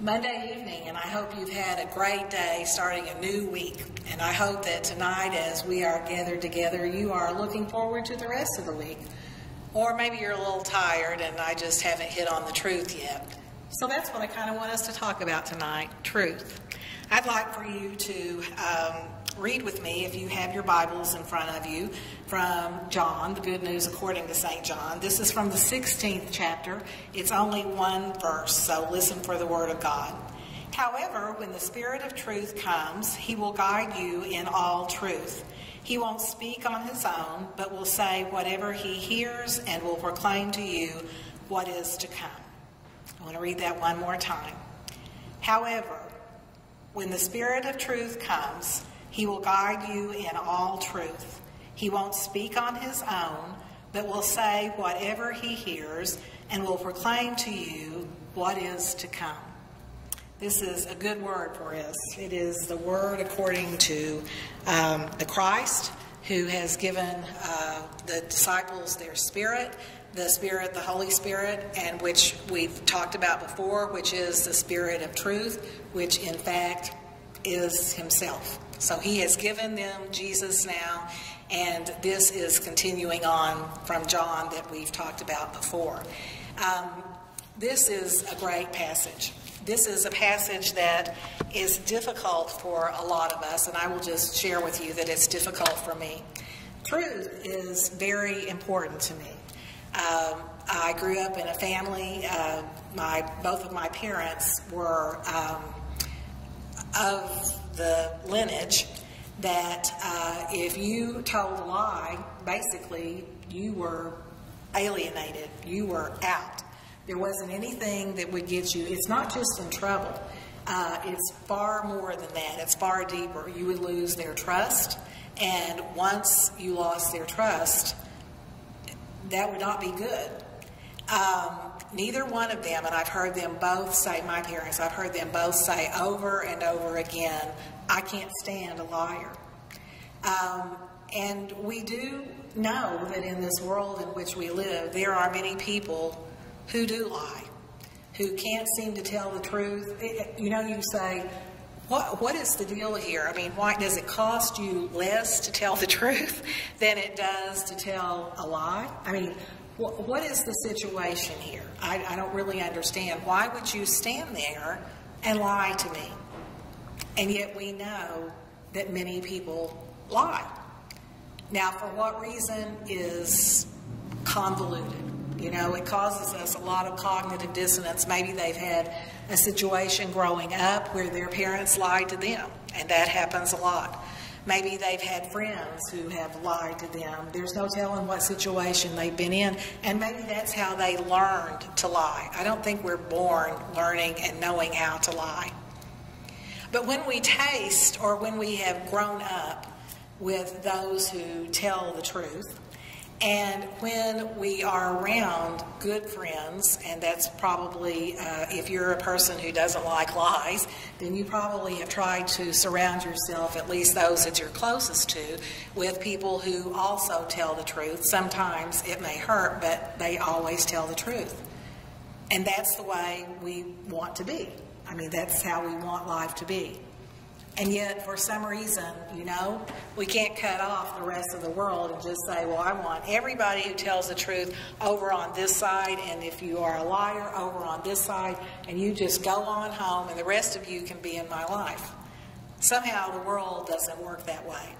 Monday evening, and I hope you've had a great day starting a new week. And I hope that tonight, as we are gathered together, you are looking forward to the rest of the week. Or maybe you're a little tired and I just haven't hit on the truth yet. So that's what I kind of want us to talk about tonight truth. I'd like for you to um, read with me, if you have your Bibles in front of you, from John, the Good News according to St. John. This is from the 16th chapter. It's only one verse, so listen for the Word of God. However, when the Spirit of truth comes, he will guide you in all truth. He won't speak on his own, but will say whatever he hears and will proclaim to you what is to come. I want to read that one more time. However, when the Spirit of truth comes, he will guide you in all truth. He won't speak on his own, but will say whatever he hears and will proclaim to you what is to come. This is a good word for us. It is the word according to um, the Christ who has given uh, the disciples their spirit, the Spirit, the Holy Spirit, and which we've talked about before, which is the Spirit of truth, which in fact is Himself. So he has given them Jesus now, and this is continuing on from John that we've talked about before. Um, this is a great passage. This is a passage that is difficult for a lot of us, and I will just share with you that it's difficult for me. Truth is very important to me. Um, I grew up in a family. Uh, my both of my parents were um, of the lineage that uh, if you told a lie, basically you were alienated, you were out. There wasn't anything that would get you, it's not just in trouble, uh, it's far more than that, it's far deeper. You would lose their trust, and once you lost their trust, that would not be good. Um, neither one of them, and I've heard them both say, my parents, I've heard them both say over and over again, I can't stand a liar. Um, and we do know that in this world in which we live, there are many people who do lie, who can't seem to tell the truth. It, you know, you say, what, what is the deal here? I mean, why does it cost you less to tell the truth than it does to tell a lie? I mean, what is the situation here? I, I don't really understand. Why would you stand there and lie to me? And yet we know that many people lie. Now, for what reason is convoluted. You know, it causes us a lot of cognitive dissonance. Maybe they've had a situation growing up where their parents lied to them, and that happens a lot. Maybe they've had friends who have lied to them. There's no telling what situation they've been in, and maybe that's how they learned to lie. I don't think we're born learning and knowing how to lie. But when we taste or when we have grown up with those who tell the truth, and when we are around good friends, and that's probably, uh, if you're a person who doesn't like lies, then you probably have tried to surround yourself, at least those that you're closest to, with people who also tell the truth. Sometimes it may hurt, but they always tell the truth. And that's the way we want to be. I mean, that's how we want life to be. And yet, for some reason, you know, we can't cut off the rest of the world and just say, well, I want everybody who tells the truth over on this side, and if you are a liar, over on this side, and you just go on home, and the rest of you can be in my life. Somehow, the world doesn't work that way.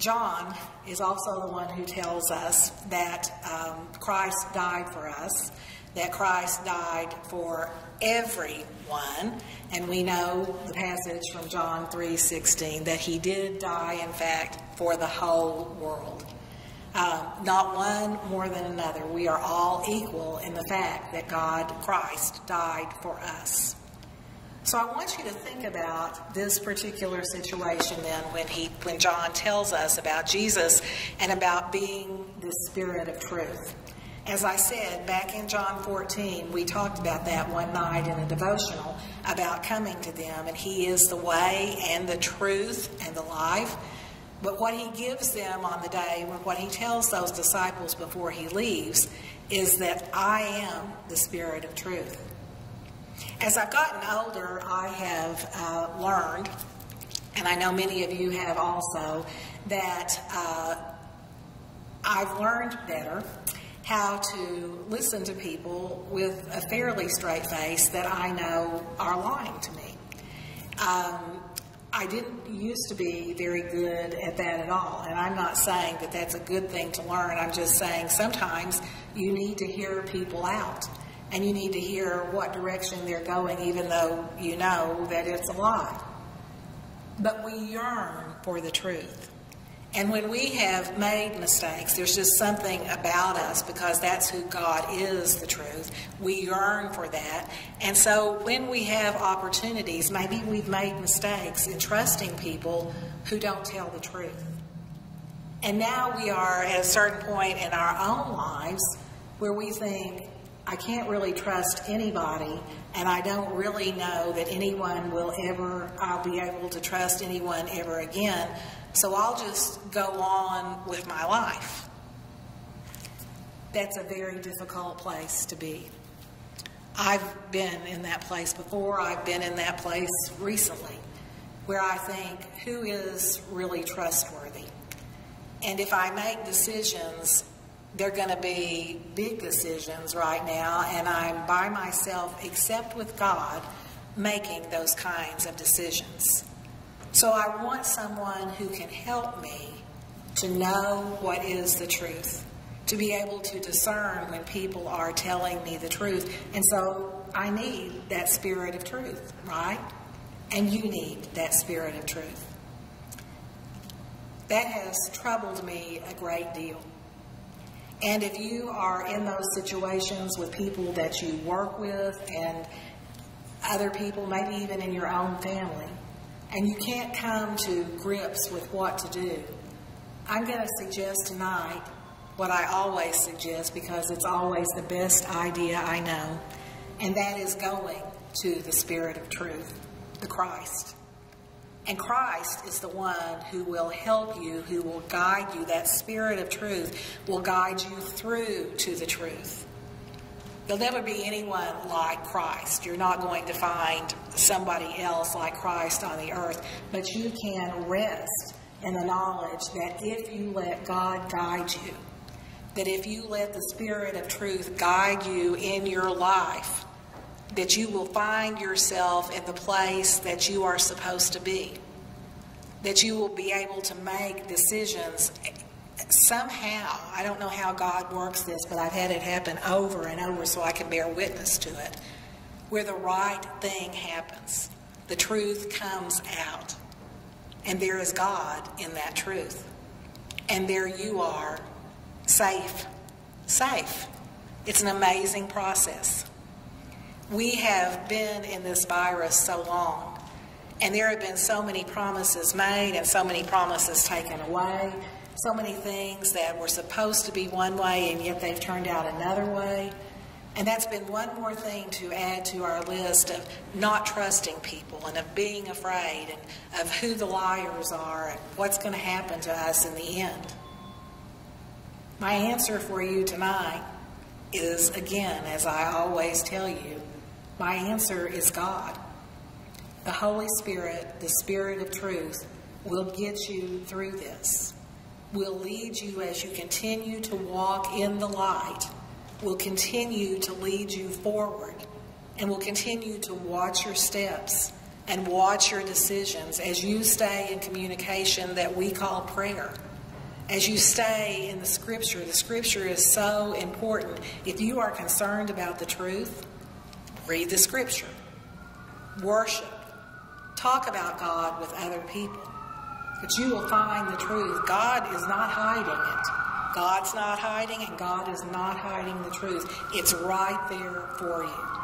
John is also the one who tells us that um, Christ died for us, that Christ died for everyone. And we know the passage from John 3:16 that he did die, in fact, for the whole world. Um, not one more than another. We are all equal in the fact that God, Christ, died for us. So I want you to think about this particular situation then when he when John tells us about Jesus and about being the spirit of truth. As I said, back in John 14, we talked about that one night in a devotional about coming to them, and He is the way and the truth and the life. But what He gives them on the day, what He tells those disciples before He leaves, is that I am the Spirit of truth. As I've gotten older, I have uh, learned, and I know many of you have also, that uh, I've learned better how to listen to people with a fairly straight face that I know are lying to me. Um, I didn't used to be very good at that at all, and I'm not saying that that's a good thing to learn. I'm just saying sometimes you need to hear people out, and you need to hear what direction they're going, even though you know that it's a lie. But we yearn for the truth. And when we have made mistakes, there's just something about us because that's who God is, the truth. We yearn for that. And so when we have opportunities, maybe we've made mistakes in trusting people who don't tell the truth. And now we are at a certain point in our own lives where we think, I can't really trust anybody, and I don't really know that anyone will ever, I'll be able to trust anyone ever again. So I'll just go on with my life. That's a very difficult place to be. I've been in that place before. I've been in that place recently where I think, who is really trustworthy? And if I make decisions, they're going to be big decisions right now, and I'm by myself, except with God, making those kinds of decisions. So I want someone who can help me to know what is the truth, to be able to discern when people are telling me the truth. And so I need that spirit of truth, right? And you need that spirit of truth. That has troubled me a great deal. And if you are in those situations with people that you work with and other people, maybe even in your own family, and you can't come to grips with what to do, I'm going to suggest tonight what I always suggest because it's always the best idea I know, and that is going to the Spirit of truth, the Christ. And Christ is the one who will help you, who will guide you. That Spirit of truth will guide you through to the truth. There'll never be anyone like Christ. You're not going to find somebody else like Christ on the earth, but you can rest in the knowledge that if you let God guide you, that if you let the Spirit of truth guide you in your life, that you will find yourself in the place that you are supposed to be, that you will be able to make decisions somehow, I don't know how God works this, but I've had it happen over and over so I can bear witness to it, where the right thing happens. The truth comes out. And there is God in that truth. And there you are, safe. Safe. It's an amazing process. We have been in this virus so long, and there have been so many promises made and so many promises taken away so many things that were supposed to be one way and yet they've turned out another way. And that's been one more thing to add to our list of not trusting people and of being afraid and of who the liars are and what's going to happen to us in the end. My answer for you tonight is, again, as I always tell you, my answer is God. The Holy Spirit, the Spirit of truth, will get you through this will lead you as you continue to walk in the light, will continue to lead you forward, and will continue to watch your steps and watch your decisions as you stay in communication that we call prayer. As you stay in the scripture, the scripture is so important. If you are concerned about the truth, read the scripture, worship, talk about God with other people. But you will find the truth. God is not hiding it. God's not hiding, and God is not hiding the truth. It's right there for you.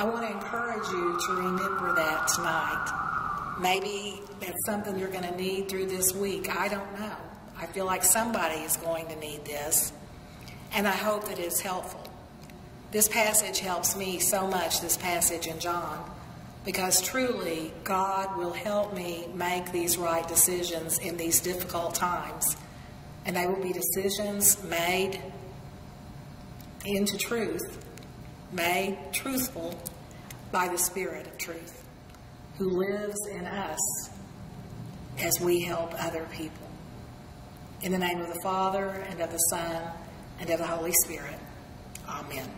I want to encourage you to remember that tonight. Maybe that's something you're going to need through this week. I don't know. I feel like somebody is going to need this, and I hope that it's helpful. This passage helps me so much, this passage in John because truly God will help me make these right decisions in these difficult times. And they will be decisions made into truth, made truthful, by the Spirit of truth, who lives in us as we help other people. In the name of the Father, and of the Son, and of the Holy Spirit. Amen.